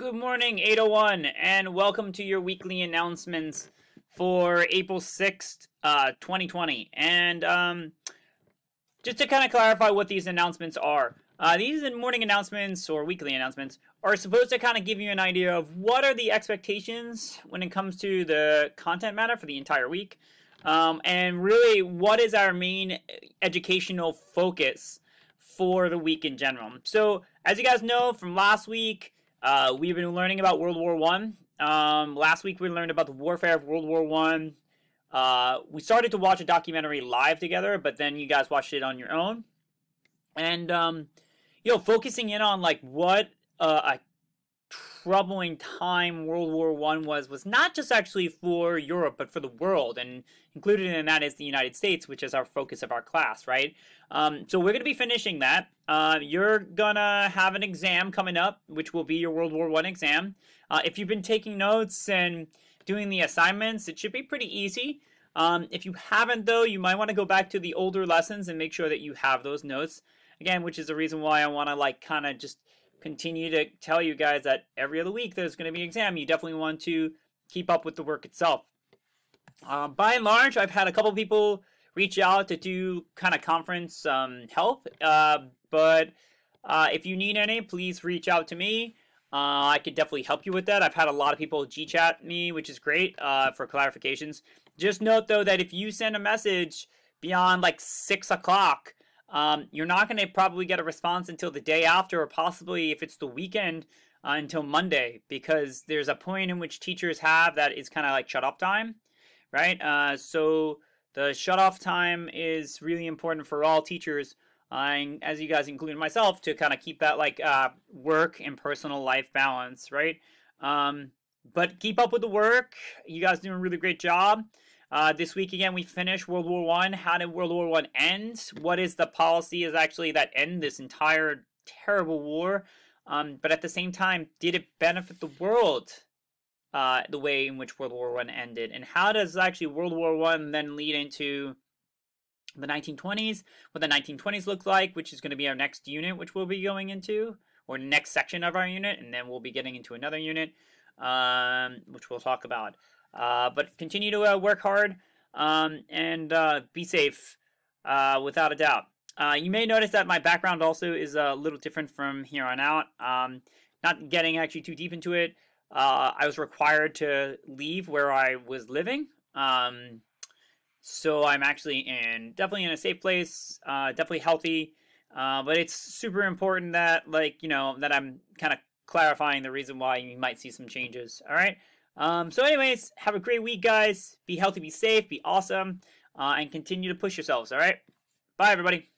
Good morning, 801, and welcome to your weekly announcements for April 6th, uh, 2020. And um, just to kind of clarify what these announcements are, uh, these morning announcements or weekly announcements are supposed to kind of give you an idea of what are the expectations when it comes to the content matter for the entire week. Um, and really, what is our main educational focus for the week in general? So, as you guys know from last week, uh, we've been learning about World War One. Um, last week we learned about the warfare of World War One. Uh, we started to watch a documentary live together, but then you guys watched it on your own. And um, you know, focusing in on like what uh, a troubling time World War One was was not just actually for Europe, but for the world, and included in that is the United States, which is our focus of our class, right? Um, so we're going to be finishing that. Uh, you're gonna have an exam coming up, which will be your World War One exam. Uh, if you've been taking notes and doing the assignments, it should be pretty easy. Um, if you haven't, though, you might want to go back to the older lessons and make sure that you have those notes again, which is the reason why I want to like kind of just continue to tell you guys that every other week there's going to be an exam. You definitely want to keep up with the work itself. Uh, by and large, I've had a couple people reach out to do kind of conference um, help, uh, but uh, if you need any, please reach out to me. Uh, I could definitely help you with that. I've had a lot of people G-chat me, which is great uh, for clarifications. Just note though that if you send a message beyond like six o'clock, um, you're not going to probably get a response until the day after, or possibly if it's the weekend, uh, until Monday, because there's a point in which teachers have that is kind of like shut off time, right? Uh, so the shut off time is really important for all teachers, uh, and as you guys, including myself, to kind of keep that like uh, work and personal life balance, right? Um, but keep up with the work. You guys doing a really great job. Uh, this week again, we finished World War One. How did World War One end? What is the policy is actually that end this entire terrible war? Um, but at the same time, did it benefit the world uh, the way in which World War One ended? And how does actually World War One then lead into the 1920s? What the 1920s look like, which is going to be our next unit, which we'll be going into, or next section of our unit, and then we'll be getting into another unit, um, which we'll talk about. Uh, but continue to uh, work hard um, and uh, be safe, uh, without a doubt. Uh, you may notice that my background also is a little different from here on out. Um, not getting actually too deep into it, uh, I was required to leave where I was living. Um, so I'm actually in definitely in a safe place, definitely healthy. but it's super important that like you know that I'm kind of clarifying the reason why you might see some changes. All right. Um, so anyways, have a great week, guys. Be healthy, be safe, be awesome, uh, and continue to push yourselves, all right? Bye, everybody.